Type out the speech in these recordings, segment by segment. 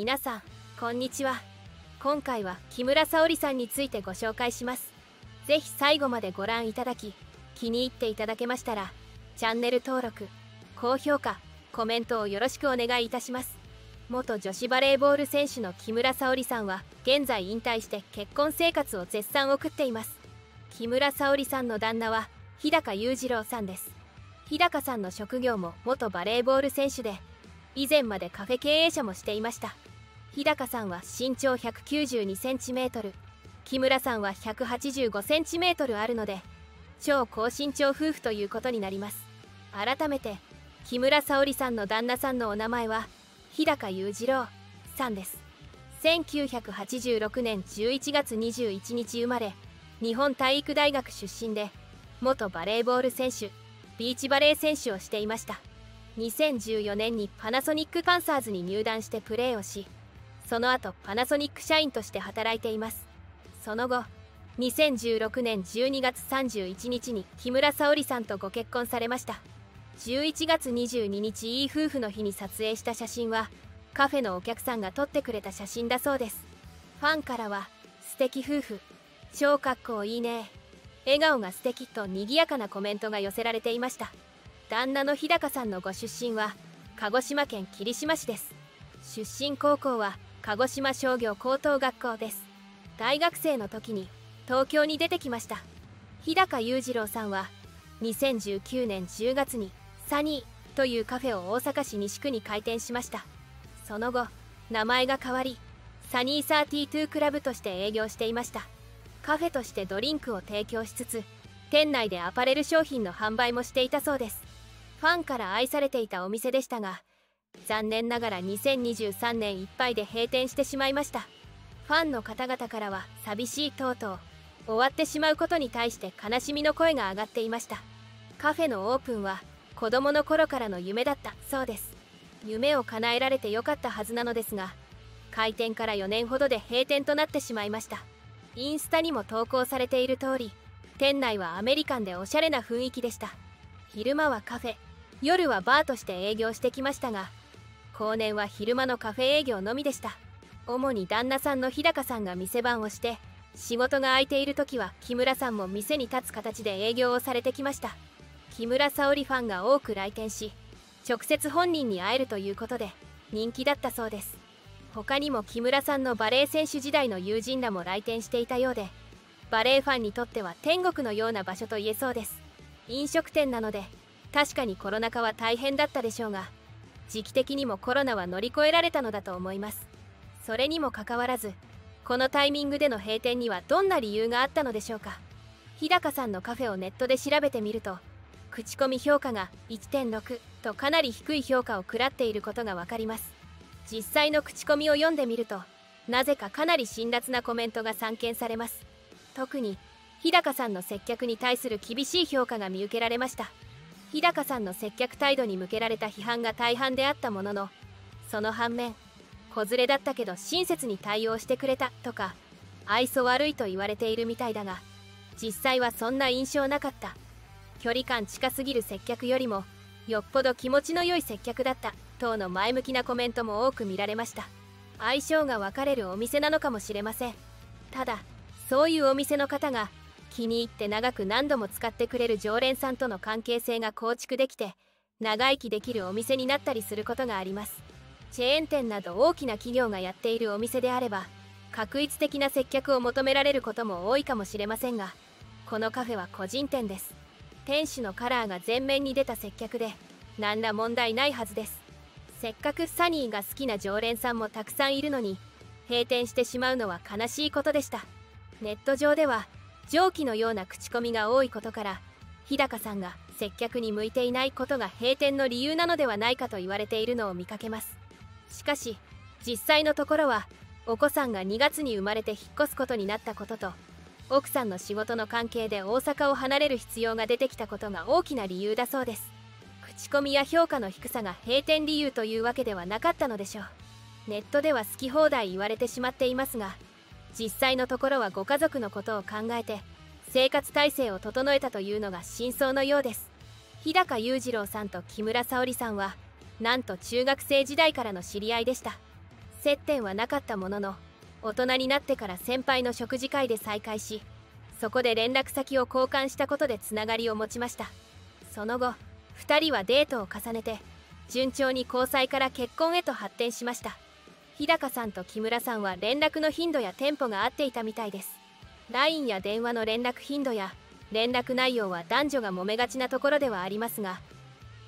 皆さんこんにちは。今回は木村沙織さんについてご紹介します。ぜひ最後までご覧いただき気に入っていただけましたらチャンネル登録高評価コメントをよろしくお願いいたします。元女子バレーボール選手の木村沙織さんは現在引退して結婚生活を絶賛送っています。木村沙織さんの旦那は日高裕次郎さんです。日高さんの職業も元バレーボール選手で以前までカフェ経営者もしていました。日高さんは身長 192cm 木村さんは 185cm あるので超高身長夫婦ということになります。改めて木村沙織さんの旦那さんのお名前は日高裕次郎さんです。1986年11月21日生まれ日本体育大学出身で元バレーボール選手ビーチバレー選手をしていました。2014年にパナソニックパンサーズに入団してプレーをしその後パナソニック社員として働いています。その後2016年12月31日に木村沙織さんとご結婚されました。11月22日いい夫婦の日に撮影した写真はカフェのお客さんが撮ってくれた写真だそうです。ファンからは「素敵夫婦超かっこいいね。笑顔が素敵と賑やかなコメントが寄せられていました。旦那の日高さんのご出身は鹿児島県霧島市です。出身高校は鹿児島商業高等学校です。大学生の時に東京に出てきました。日高裕次郎さんは2019年10月にサニーというカフェを大阪市西区に開店しました。その後名前が変わりサニー32クラブとして営業していました。カフェとしてドリンクを提供しつつ店内でアパレル商品の販売もしていたそうです。ファンから愛されていたお店でしたが残念ながら2023年いっぱいで閉店してしまいました。ファンの方々からは寂しいとうとう終わってしまうことに対して悲しみの声が上がっていました。カフェのオープンは子供の頃からの夢だったそうです。夢を叶えられてよかったはずなのですが開店から4年ほどで閉店となってしまいました。インスタにも投稿されている通り店内はアメリカンでおしゃれな雰囲気でした。昼間はカフェ夜はバーとして営業してきましたが後年は昼間のカフェ営業のみでした。主に旦那さんの日高さんが店番をして仕事が空いている時は木村さんも店に立つ形で営業をされてきました。木村沙織ファンが多く来店し直接本人に会えるということで人気だったそうです。他にも木村さんのバレー選手時代の友人らも来店していたようでバレーファンにとっては天国のような場所と言えそうです。飲食店なので確かにコロナ禍は大変だったでしょうが時期的にもコロナは乗り越えられたのだと思います。それにもかかわらずこのタイミングでの閉店にはどんな理由があったのでしょうか。日高さんのカフェをネットで調べてみると口コミ評価が1.6とかなり低い評価を食らっていることが分かります。実際の口コミを読んでみるとなぜかかなり辛辣なコメントが散見されます。特に日高さんの接客に対する厳しい評価が見受けられました。日高さんの接客態度に向けられた批判が大半であったもののその反面子連れだったけど親切に対応してくれたとか愛想悪いと言われているみたいだが実際はそんな印象なかった。距離感近すぎる接客よりもよっぽど気持ちの良い接客だった等の前向きなコメントも多く見られました。相性が分かれるお店なのかもしれません。ただそういうお店の方が気に入って長く何度も使ってくれる常連さんとの関係性が構築できて長生きできるお店になったりすることがあります。チェーン店など大きな企業がやっているお店であれば確一的な接客を求められることも多いかもしれませんがこのカフェは個人店です。店主のカラーが前面に出た接客で何ら問題ないはずです。せっかくサニーが好きな常連さんもたくさんいるのに閉店してしまうのは悲しいことでした。ネット上では蒸気のような口コミが多いことから日高さんが接客に向いていないことが閉店の理由なのではないかと言われているのを見かけます。しかし実際のところはお子さんが2月に生まれて引っ越すことになったことと奥さんの仕事の関係で大阪を離れる必要が出てきたことが大きな理由だそうです。口コミや評価の低さが閉店理由というわけではなかったのでしょう。ネットでは好き放題言われてしまっていますが実際のところはご家族のことを考えて生活体制を整えたというのが真相のようです。日高裕次郎さんと木村沙織さんはなんと中学生時代からの知り合いでした。接点はなかったものの大人になってから先輩の食事会で再会しそこで連絡先を交換したことでつながりを持ちました。その後2人はデートを重ねて順調に交際から結婚へと発展しました。日高さんと木村さんは連絡の頻度やテンポが合っていたみたいです。LINE や電話の連絡頻度や連絡内容は男女が揉めがちなところではありますが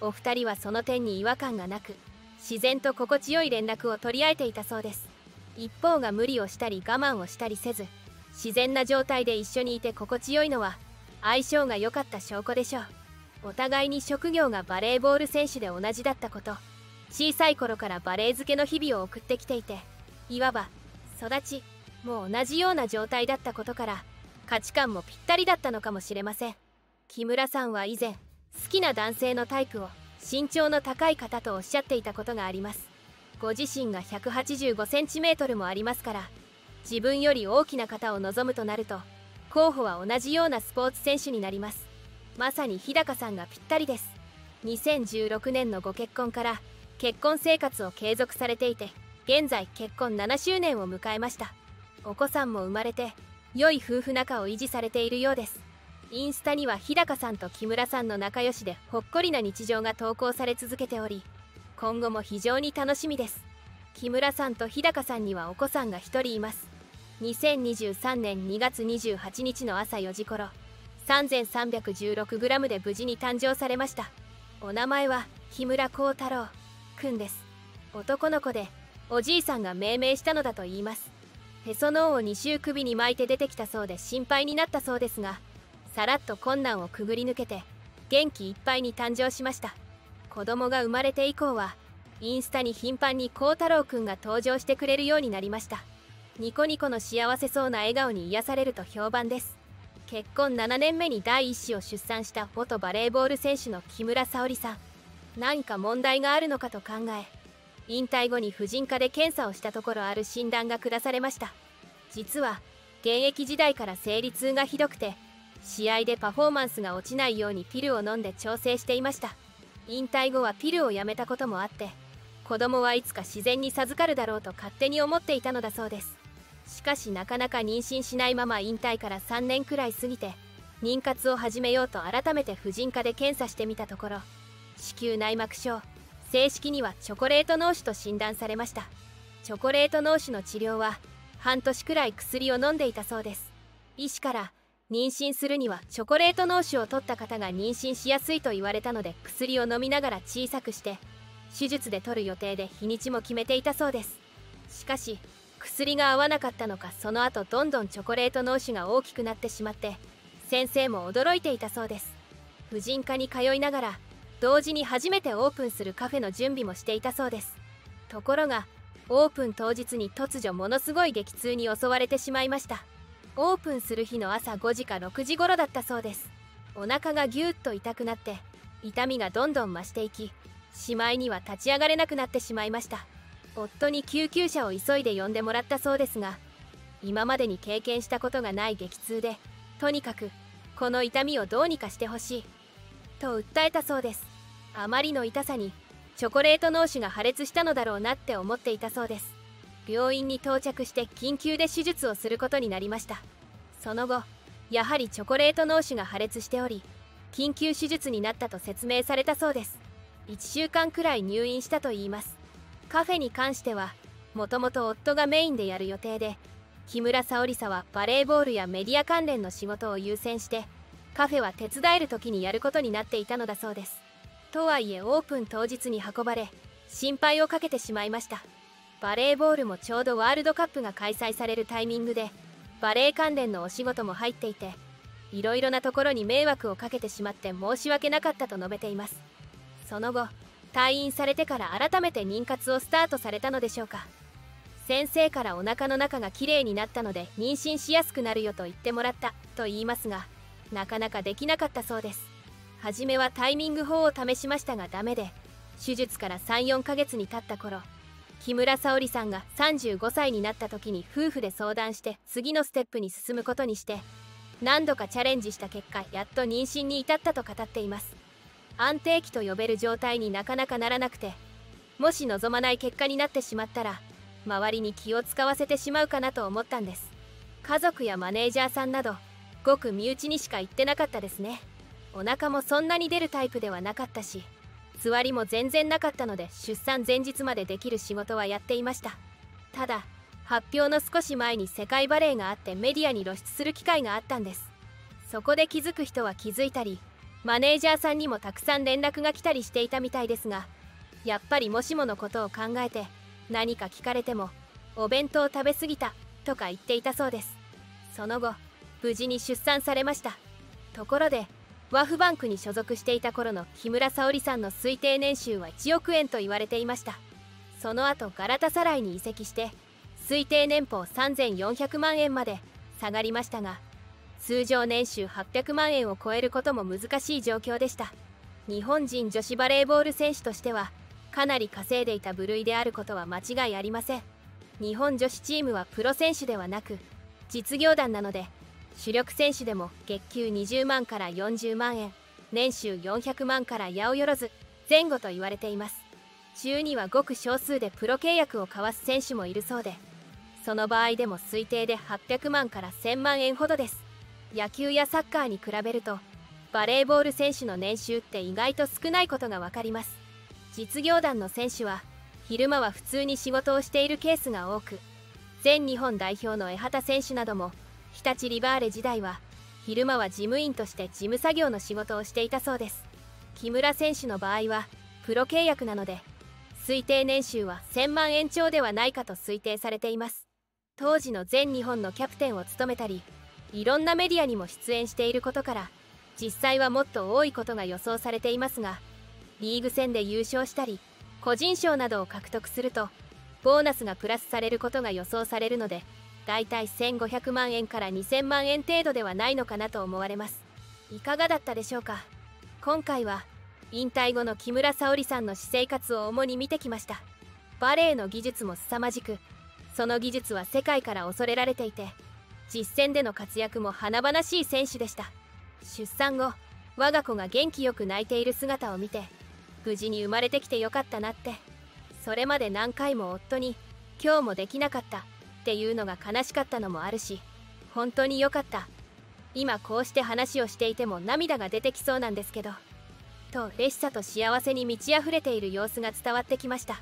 お二人はその点に違和感がなく自然と心地よい連絡を取り合えていたそうです。一方が無理をしたり我慢をしたりせず自然な状態で一緒にいて心地よいのは相性が良かった証拠でしょう。お互いに職業がバレーボール選手で同じだったこと。小さい頃からバレー漬けの日々を送ってきていていわば育ちも同じような状態だったことから価値観もぴったりだったのかもしれません。木村さんは以前好きな男性のタイプを身長の高い方とおっしゃっていたことがあります。ご自身が 185cm もありますから自分より大きな方を望むとなると候補は同じようなスポーツ選手になります。まさに日高さんがぴったりです。2016年のご結婚から結婚生活を継続されていて現在結婚7周年を迎えました。お子さんも生まれて良い夫婦仲を維持されているようです。インスタには日高さんと木村さんの仲良しでほっこりな日常が投稿され続けており今後も非常に楽しみです。木村さんと日高さんにはお子さんが1人います。2023年2月28日の朝4時頃 3316g で無事に誕生されました。お名前は木村幸太郎。くんです。男の子でおじいさんが命名したのだと言います。へその緒を2周首に巻いて出てきたそうで心配になったそうですがさらっと困難をくぐり抜けて元気いっぱいに誕生しました。子供が生まれて以降はインスタに頻繁に幸太郎くんが登場してくれるようになりました。ニコニコの幸せそうな笑顔に癒されると評判です。結婚7年目に第一子を出産した元バレーボール選手の木村沙織さん。何か問題があるのかと考え引退後に婦人科で検査をしたところある診断が下されました。実は現役時代から生理痛がひどくて試合でパフォーマンスが落ちないようにピルを飲んで調整していました。引退後はピルをやめたこともあって子供はいつか自然に授かるだろうと勝手に思っていたのだそうです。しかしなかなか妊娠しないまま引退から3年くらい過ぎて妊活を始めようと改めて婦人科で検査してみたところ子宮内膜症。正式にはチョコレート脳腫と診断されました。チョコレート脳腫の治療は半年くらい薬を飲んでいたそうです。医師から妊娠するにはチョコレート脳腫を取った方が妊娠しやすいと言われたので薬を飲みながら小さくして手術で取る予定で日にちも決めていたそうです。しかし薬が合わなかったのかその後どんどんチョコレート脳腫が大きくなってしまって先生も驚いていたそうです。婦人科に通いながら同時に初めてオープンするカフェの準備もしていたそうです。ところがオープン当日に突如ものすごい激痛に襲われてしまいました。オープンする日の朝5時か6時頃だったそうです。お腹がぎゅーっと痛くなって痛みがどんどん増していきしまいには立ち上がれなくなってしまいました。夫に救急車を急いで呼んでもらったそうですが今までに経験したことがない激痛でとにかくこの痛みをどうにかしてほしい。と訴えたそうです。あまりの痛さにチョコレート脳腫が破裂したのだろうなって思っていたそうです。病院に到着して緊急で手術をすることになりました。その後やはりチョコレート脳腫が破裂しており緊急手術になったと説明されたそうです。1週間くらい入院したといいます。カフェに関してはもともと夫がメインでやる予定で木村沙織さはバレーボールやメディア関連の仕事を優先してカフェは手伝える時にやることになっていたのだそうです。とはいえオープン当日に運ばれ心配をかけてしまいました。バレーボールもちょうどワールドカップが開催されるタイミングでバレー関連のお仕事も入っていていろいろなところに迷惑をかけてしまって申し訳なかったと述べています。その後退院されてから改めて妊活をスタートされたのでしょうか。先生からお腹の中がきれいになったので妊娠しやすくなるよと言ってもらったと言いますがなかなかできなかったそうです。初めはタイミング法を試しましたがダメで手術から34ヶ月に経った頃木村沙織さんが35歳になった時に夫婦で相談して次のステップに進むことにして何度かチャレンジした結果やっと妊娠に至ったと語っています。安定期と呼べる状態になかなかならなくてもし望まない結果になってしまったら周りに気を使わせてしまうかなと思ったんです。家族やマネージャーさんなどごく身内にしか言ってなかったですね。お腹もそんなに出るタイプではなかったし座りも全然なかったので出産前日までできる仕事はやっていました。ただ発表の少し前に世界バレーがあってメディアに露出する機会があったんです。そこで気づく人は気づいたりマネージャーさんにもたくさん連絡が来たりしていたみたいですがやっぱりもしものことを考えて何か聞かれてもお弁当食べ過ぎたとか言っていたそうです。その後無事に出産されました。ところでワフバンクに所属していた頃の木村沙織さんの推定年収は1億円と言われていました。その後ガラタサライに移籍して推定年俸3400万円まで下がりましたが通常年収800万円を超えることも難しい状況でした。日本人女子バレーボール選手としてはかなり稼いでいた部類であることは間違いありません。日本女子チームはプロ選手ではなく実業団なので主力選手でも月給20万から40万円年収400万から八百万前後と言われています中にはごく少数でプロ契約を交わす選手もいるそうでその場合でも推定で800万から1000万円ほどです野球やサッカーに比べるとバレーボール選手の年収って意外と少ないことが分かります実業団の選手は昼間は普通に仕事をしているケースが多く全日本代表の江畑選手なども日立リバーレ時代は昼間は事務員として事務作業の仕事をしていたそうです。木村選手の場合はプロ契約なので推定年収は1000万円超ではないかと推定されています。当時の全日本のキャプテンを務めたりいろんなメディアにも出演していることから実際はもっと多いことが予想されていますがリーグ戦で優勝したり個人賞などを獲得するとボーナスがプラスされることが予想されるのでだいたい1500万円から2000万円程度ではないのかなと思われます。いかがだったでしょうか？今回は引退後の木村沙織さんの私生活を主に見てきました。バレエの技術も凄まじくその技術は世界から恐れられていて実戦での活躍も華々しい選手でした。出産後我が子が元気よく泣いている姿を見て無事に生まれてきてよかったなってそれまで何回も夫に今日もできなかったっていうのが悲しかったのもあるし本当に良かった。今こうして話をしていても涙が出てきそうなんですけどと嬉しさと幸せに満ち溢れている様子が伝わってきました。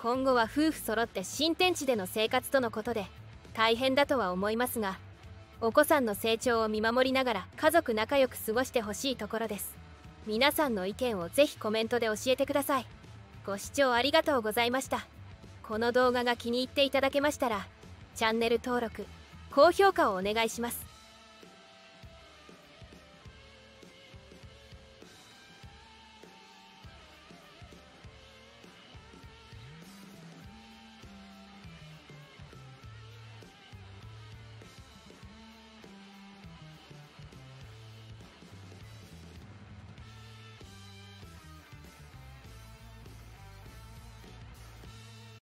今後は夫婦揃って新天地での生活とのことで大変だとは思いますがお子さんの成長を見守りながら家族仲良く過ごしてほしいところです。皆さんの意見をぜひコメントで教えてください。ご視聴ありがとうございました。この動画が気に入っていただけましたらチャンネル登録高評価をお願いします。